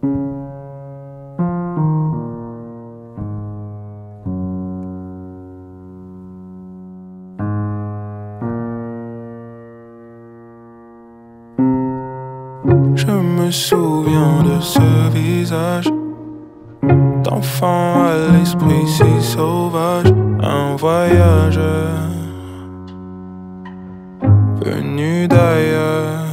Je me souviens de ce visage d'enfant à l'esprit si sauvage, un voyageur venu d'ailleurs.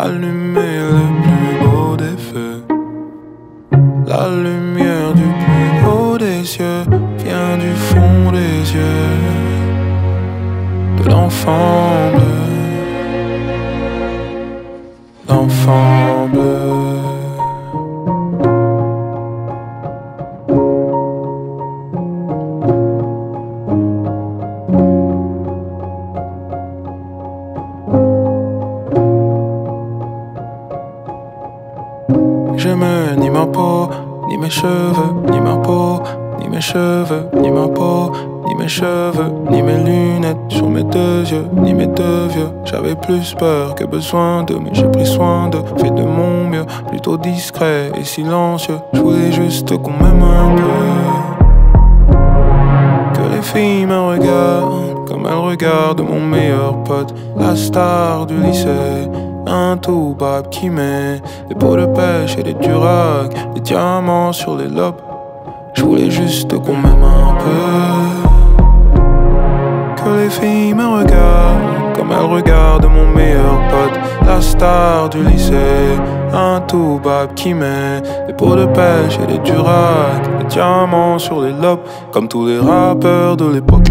Allumer le plus beau des feux, la lumière du plus haut des cieux vient du fond des yeux de l'enfant bleu. L'enfant J'aime ni ma peau, ni mes cheveux, ni ma peau, ni mes cheveux, ni ma peau, ni mes cheveux, ni mes lunettes sur mes deux yeux, ni mes deux vieux. J'avais plus peur que besoin de, mais j'ai pris soin de, fait de mon mieux, plutôt discret et silencieux. Je voulais juste qu'on m'aime un peu. Que les filles me regardent comme elles regardent mon meilleur pote, la star du lycée. Un tout bab qui met des pots de pêche et des duracs, des diamants sur les lobes. Je voulais juste qu'on m'aime un peu. Que les filles me regardent comme elles regardent mon meilleur pote, la star du lycée. Un tout bab qui met des pots de pêche et des duracs, des diamants sur les lobes, comme tous les rappeurs de l'époque.